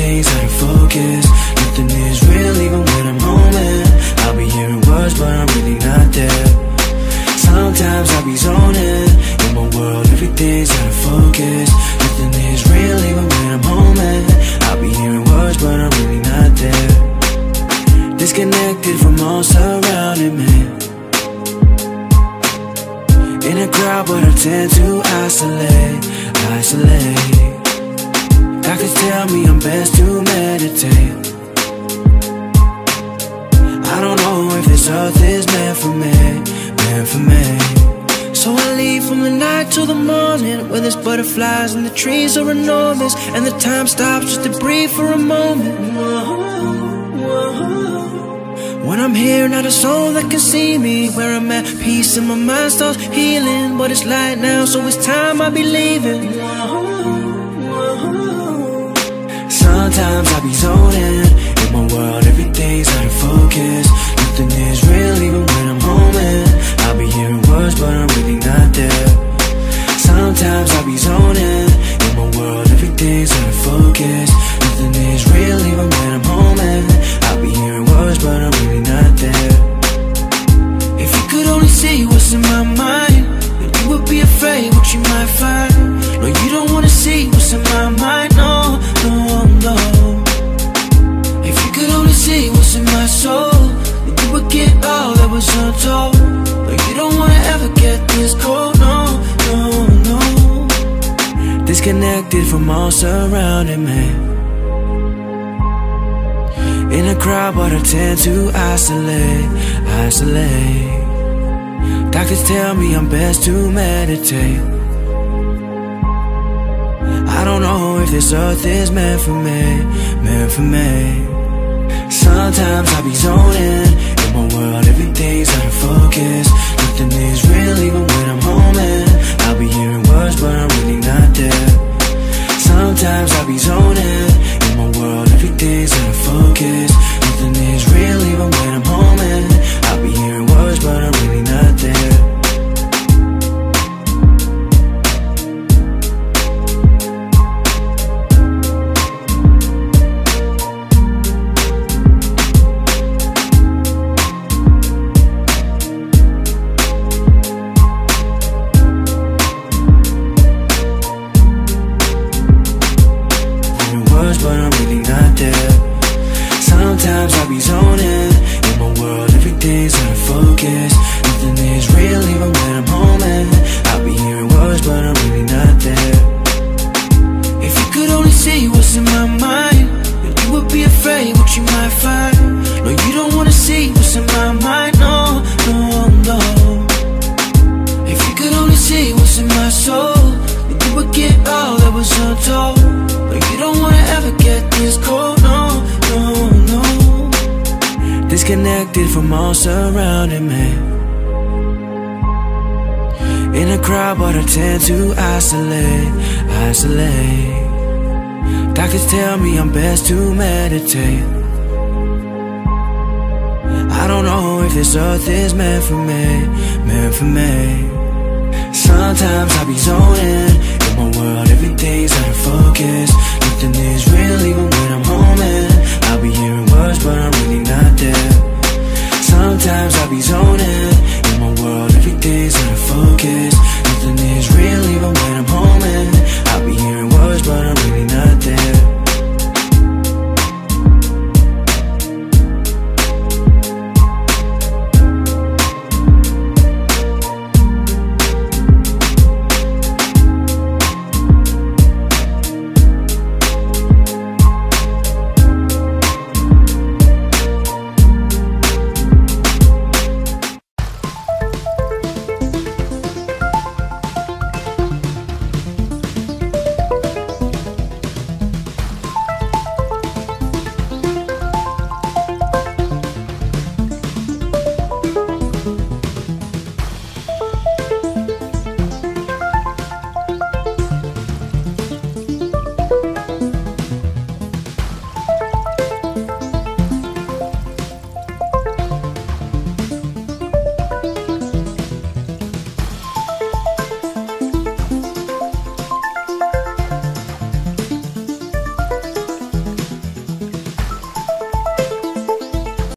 things I can focus. Nothing is real even when I'm holding I'll be hearing words but I'm really not there. Sometimes I'll be zoning. In my world everything's out of focus. Nothing is real even when I'm holding I'll be hearing words but I'm really not there. Disconnected from all surrounding me. In a crowd but I tend to isolate, isolate. Doctors tell me best to meditate. I don't know if this earth is meant for me, meant for me. So I leave from the night till the morning Where there's butterflies and the trees are enormous And the time stops just to breathe for a moment. When I'm here, not a soul that can see me Where I'm at, peace and my mind starts healing But it's light now, so it's time I be leaving Sometimes I be zoning. In my world, everything's out of focus. Nothing is real even when I'm home I'll be hearing words but I'm really not there. Sometimes I be zoning. In my world, everything's out of focus. Nothing is real even when I'm home I'll be hearing words but I'm really not there. If you could only see what's in my mind Then you would be afraid what you might find? No, you don't wanna see was untold But you don't wanna ever get this cold, no, no, no. Disconnected from all surrounding me. In a crowd but I tend to isolate, isolate. Doctors tell me I'm best to meditate. I don't know if this earth is meant for me, meant for me. Sometimes I be zoning My world, everything's out of focus. Nothing is real even when I'm home and I'll be hearing words but I'm really not there. Sometimes I'll be zoning Sometimes I Disconnected from all surrounding me. In a crowd, but I tend to isolate, isolate. Doctors tell me I'm best to meditate. I don't know if this earth is meant for me, meant for me. Sometimes I be zoning